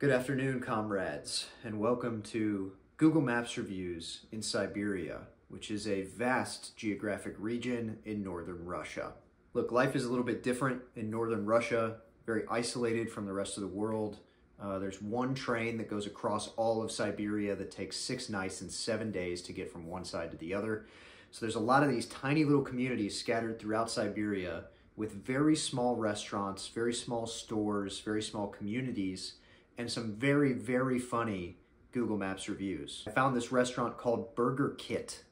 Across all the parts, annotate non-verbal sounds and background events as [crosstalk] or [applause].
Good afternoon, comrades, and welcome to Google Maps Reviews in Siberia, which is a vast geographic region in northern Russia. Look, life is a little bit different in northern Russia, very isolated from the rest of the world. Uh, there's one train that goes across all of Siberia that takes six nights and seven days to get from one side to the other. So there's a lot of these tiny little communities scattered throughout Siberia with very small restaurants, very small stores, very small communities, and some very, very funny Google Maps reviews. I found this restaurant called Burger Khit,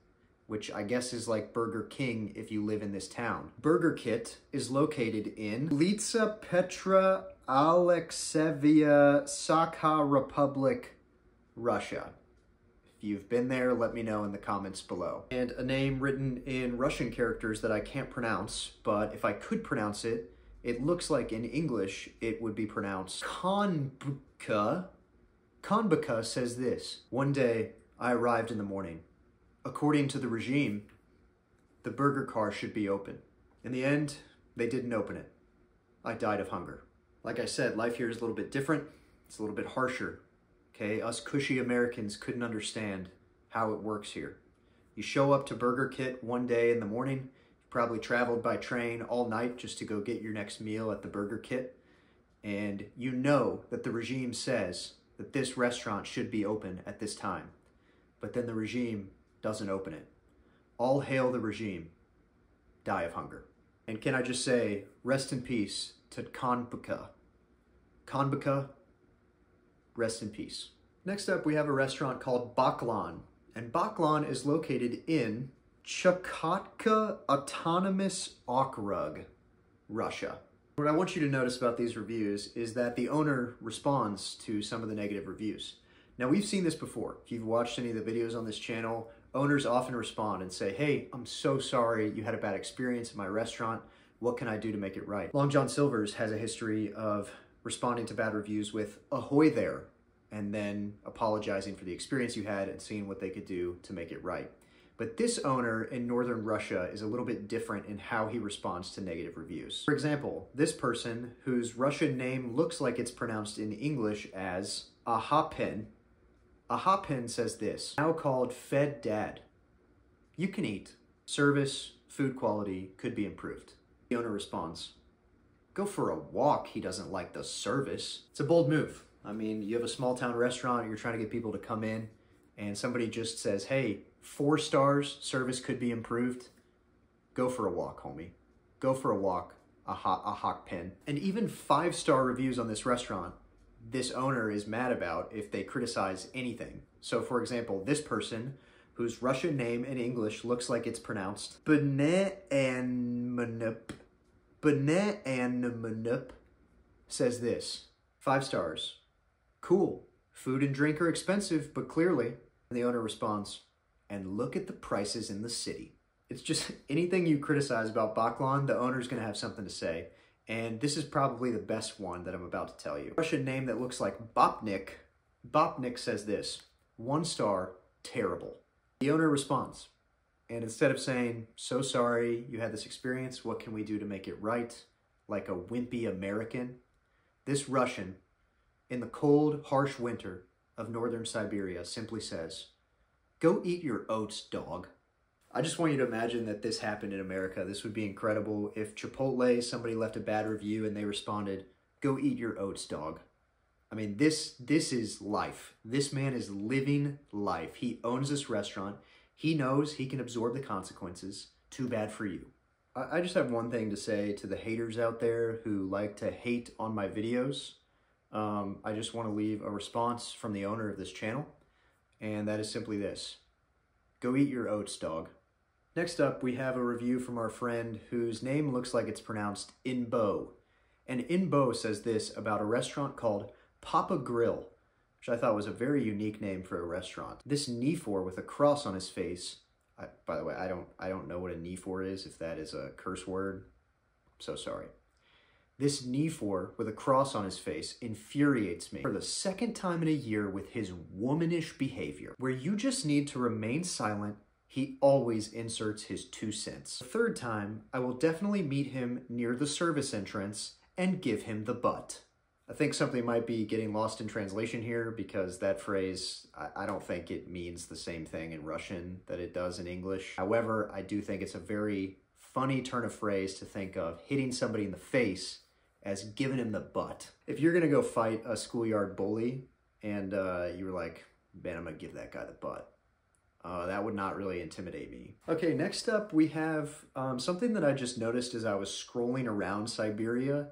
which I guess is like Burger King if you live in this town. Burger Khit is located in Litsa Petra Alexevia Sakha Republic, Russia. If you've been there, let me know in the comments below. And a name written in Russian characters that I can't pronounce, but if I could pronounce it, it looks like in English it would be pronounced Konbuka. Konbuka says this, One day I arrived in the morning. According to the regime, the burger car should be open. In the end, they didn't open it. I died of hunger. Like I said, life here is a little bit different. It's a little bit harsher. Okay, us cushy Americans couldn't understand how it works here. You show up to Burger Khit one day in the morning, probably traveled by train all night just to go get your next meal at the Burger Khit, and you know that the regime says that this restaurant should be open at this time, but then the regime doesn't open it. All hail the regime. Die of hunger. And can I just say, rest in peace to Konbuka. Konbuka, rest in peace. Next up, we have a restaurant called Baklan, and Baklan is located in Chukotka Autonomous Okrug, Russia. What I want you to notice about these reviews is that the owner responds to some of the negative reviews. Now, we've seen this before. If you've watched any of the videos on this channel, owners often respond and say, hey, I'm so sorry you had a bad experience at my restaurant. What can I do to make it right? Long John Silver's has a history of responding to bad reviews with ahoy there and then apologizing for the experience you had and seeing what they could do to make it right. But this owner in northern Russia is a little bit different in how he responds to negative reviews. For example, this person, whose Russian name looks like it's pronounced in English as Ahapin, Ahapin says this, now called Fed Dad. You can eat. Service, food quality could be improved. The owner responds, Go for a walk, he doesn't like the service. It's a bold move. I mean, you have a small town restaurant, you're trying to get people to come in, and somebody just says, hey, four stars, service could be improved. Go for a walk, homie. Go for a walk, a hot, a hawk pin. And even five star reviews on this restaurant, this owner is mad about if they criticize anything. So for example, this person, whose Russian name in English looks like it's pronounced Bene and Manup, Bene and Manup, says this, five stars. Cool. Food and drink are expensive, but clearly. And the owner responds, and look at the prices in the city. It's just [laughs] anything you criticize about Baklan, the owner's going to have something to say. And this is probably the best one that I'm about to tell you. Russian name that looks like Bopnik. Bopnik says this, one star, terrible. The owner responds, and instead of saying, so sorry you had this experience, what can we do to make it right? Like a wimpy American, this Russian in the cold, harsh winter of northern Siberia simply says, Go eat your oats, dog. I just want you to imagine that this happened in America. This would be incredible if Chipotle, somebody left a bad review and they responded, Go eat your oats, dog. I mean, this this is life. This man is living life. He owns this restaurant. He knows he can absorb the consequences. Too bad for you. I, I just have one thing to say to the haters out there who like to hate on my videos. Um, I just want to leave a response from the owner of this channel, and that is simply this. Go eat your oats, dog. Next up, we have a review from our friend whose name looks like it's pronounced Inbo. And Inbo says this about a restaurant called Papa Grill, which I thought was a very unique name for a restaurant. This Nifor with a cross on his face, I, by the way, I don't, I don't know what a Nifor is, if that is a curse word. I'm so sorry. This Nifor with a cross on his face infuriates me for the second time in a year with his womanish behavior. Where you just need to remain silent, he always inserts his two cents. The third time, I will definitely meet him near the service entrance and give him the butt. I think something might be getting lost in translation here because that phrase, I, I don't think it means the same thing in Russian that it does in English. However, I do think it's a very funny turn of phrase to think of hitting somebody in the face as giving him the butt. If you're gonna go fight a schoolyard bully and uh, you were like, man, I'm gonna give that guy the butt. Uh, that would not really intimidate me. Okay, next up we have um, something that I just noticed as I was scrolling around Siberia.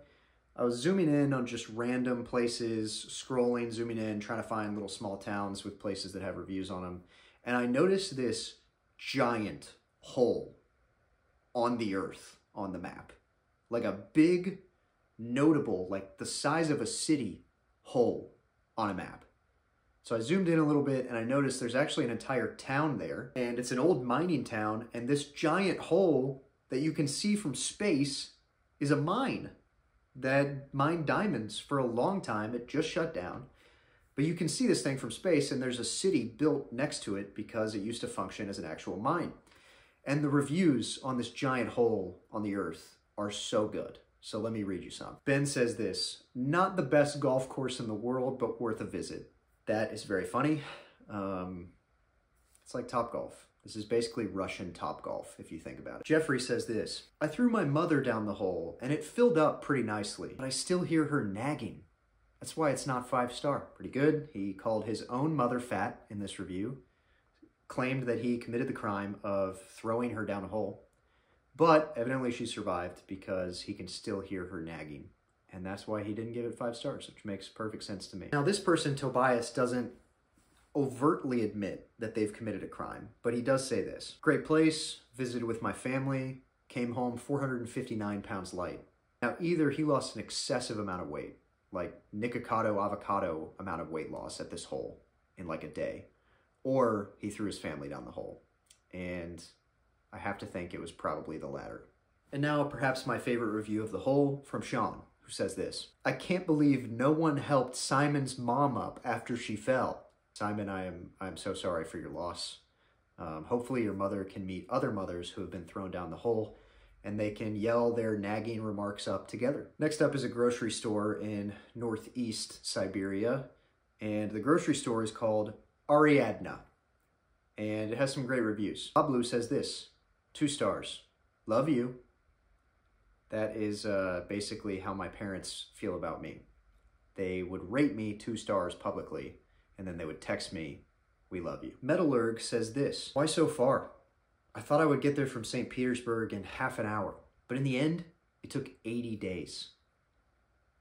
I was zooming in on just random places, scrolling, zooming in, trying to find little small towns with places that have reviews on them. And I noticed this giant hole on the earth on the map. Like a big, notable, like the size of a city hole on a map. So I zoomed in a little bit and I noticed there's actually an entire town there. And it's an old mining town. And this giant hole that you can see from space is a mine that mined diamonds for a long time. It just shut down. But you can see this thing from space and there's a city built next to it because it used to function as an actual mine. And the reviews on this giant hole on the earth are so good. So let me read you some. Ben says this, not the best golf course in the world, but worth a visit. That is very funny. Um, it's like Top Golf. This is basically Russian Top Golf, if you think about it. Jeffrey says this, I threw my mother down the hole, and it filled up pretty nicely, but I still hear her nagging. That's why it's not five star. Pretty good. He called his own mother fat in this review, claimed that he committed the crime of throwing her down a hole, but evidently she survived because he can still hear her nagging. And that's why he didn't give it five stars, which makes perfect sense to me. Now, this person, Tobias, doesn't overtly admit that they've committed a crime, but he does say this. Great place, visited with my family, came home 459 pounds light. Now, either he lost an excessive amount of weight, like Nikocado avocado amount of weight loss at this hole in like a day, or he threw his family down the hole. And I have to think it was probably the latter. And now, perhaps my favorite review of the hole from Sean, who says this I can't believe no one helped Simon's mom up after she fell. Simon, I am I'm so sorry for your loss. Um, hopefully, your mother can meet other mothers who have been thrown down the hole and they can yell their nagging remarks up together. Next up is a grocery store in northeast Siberia, and the grocery store is called Ariadna, and it has some great reviews. Pablo says this, two stars, love you. That is uh, basically how my parents feel about me. They would rate me two stars publicly, and then they would text me, we love you. Metallurg says this, why so far? I thought I would get there from St. Petersburg in half an hour, but in the end, it took 80 days.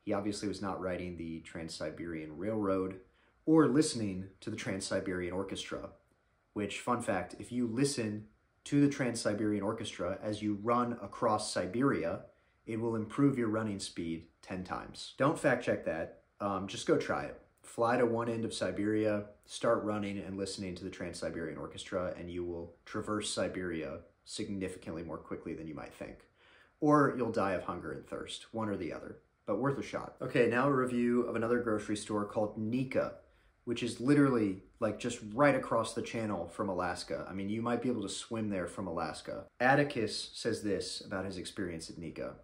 He obviously was not riding the Trans-Siberian Railroad or listening to the Trans-Siberian Orchestra, which, fun fact, if you listen to the Trans-Siberian Orchestra as you run across Siberia, it will improve your running speed 10 times. Don't fact check that, um, just go try it fly to one end of Siberia, start running and listening to the Trans-Siberian Orchestra, and you will traverse Siberia significantly more quickly than you might think. Or you'll die of hunger and thirst, one or the other, but worth a shot. Okay, now a review of another grocery store called Nika, which is literally like just right across the channel from Alaska. I mean, you might be able to swim there from Alaska. Atticus says this about his experience at Nika.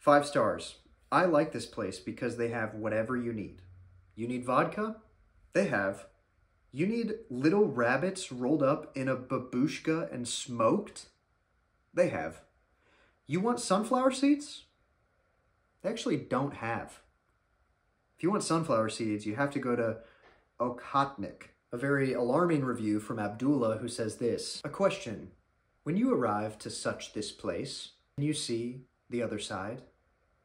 Five stars. I like this place because they have whatever you need. You need vodka? They have. You need little rabbits rolled up in a babushka and smoked? They have. You want sunflower seeds? They actually don't have. If you want sunflower seeds, you have to go to Okhotnik. A very alarming review from Abdullah who says this, A question. When you arrive to such this place, can you see the other side,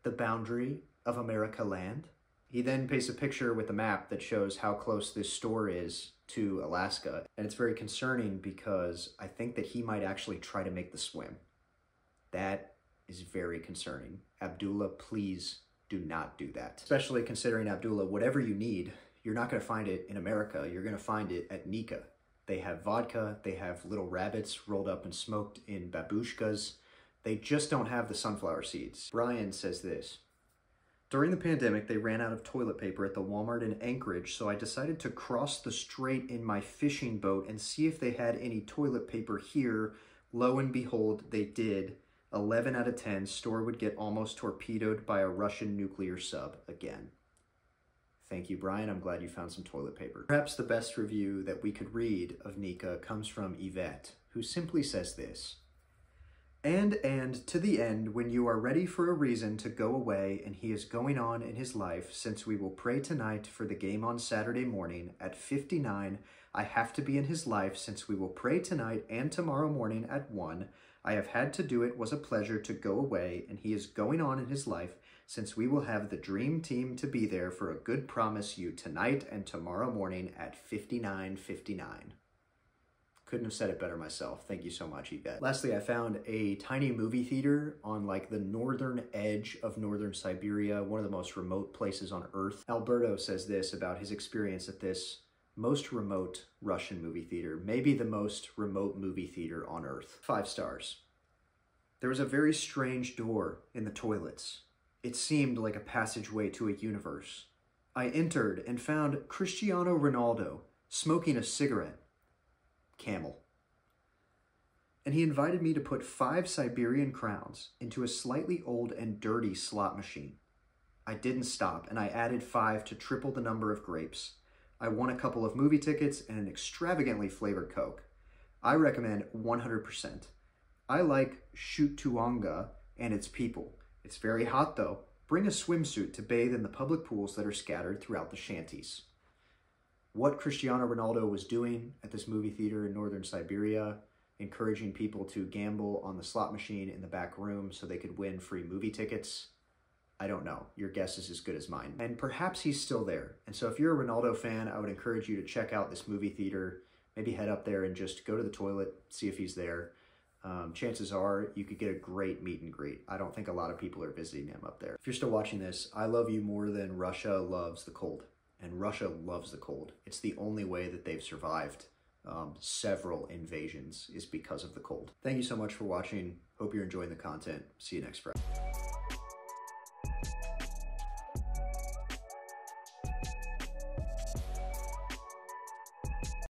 the boundary of America land? He then paints a picture with a map that shows how close this store is to Alaska. And it's very concerning because I think that he might actually try to make the swim. That is very concerning. Abdullah, please do not do that. Especially considering Abdullah, whatever you need, you're not going to find it in America. You're going to find it at Nika. They have vodka, they have little rabbits rolled up and smoked in babushkas. They just don't have the sunflower seeds. Brian says this, during the pandemic, they ran out of toilet paper at the Walmart in Anchorage, so I decided to cross the strait in my fishing boat and see if they had any toilet paper here. Lo and behold, they did. 11 out of 10, store would get almost torpedoed by a Russian nuclear sub again. Thank you, Brian. I'm glad you found some toilet paper. Perhaps the best review that we could read of Nika comes from Yvette, who simply says this. And, and, to the end, when you are ready for a reason to go away and he is going on in his life, since we will pray tonight for the game on Saturday morning at 59, I have to be in his life since we will pray tonight and tomorrow morning at 1. I have had to do it, was a pleasure to go away, and he is going on in his life, since we will have the dream team to be there for a good promise you tonight and tomorrow morning at 59.59. Couldn't have said it better myself. Thank you so much, Yvette. Lastly, I found a tiny movie theater on like the northern edge of northern Siberia, one of the most remote places on earth. Alberto says this about his experience at this most remote Russian movie theater, maybe the most remote movie theater on earth. Five stars. There was a very strange door in the toilets. It seemed like a passageway to a universe. I entered and found Cristiano Ronaldo smoking a cigarette camel. And he invited me to put five Siberian crowns into a slightly old and dirty slot machine. I didn't stop, and I added five to triple the number of grapes. I won a couple of movie tickets and an extravagantly flavored Coke. I recommend 100%. I like Shutuanga and its people. It's very hot though. Bring a swimsuit to bathe in the public pools that are scattered throughout the shanties what Cristiano Ronaldo was doing at this movie theater in northern Siberia, encouraging people to gamble on the slot machine in the back room so they could win free movie tickets. I don't know. Your guess is as good as mine. And perhaps he's still there. And so if you're a Ronaldo fan, I would encourage you to check out this movie theater. Maybe head up there and just go to the toilet, see if he's there. Um, chances are you could get a great meet and greet. I don't think a lot of people are visiting him up there. If you're still watching this, I love you more than Russia loves the cold and Russia loves the cold. It's the only way that they've survived um, several invasions is because of the cold. Thank you so much for watching. Hope you're enjoying the content. See you next Friday.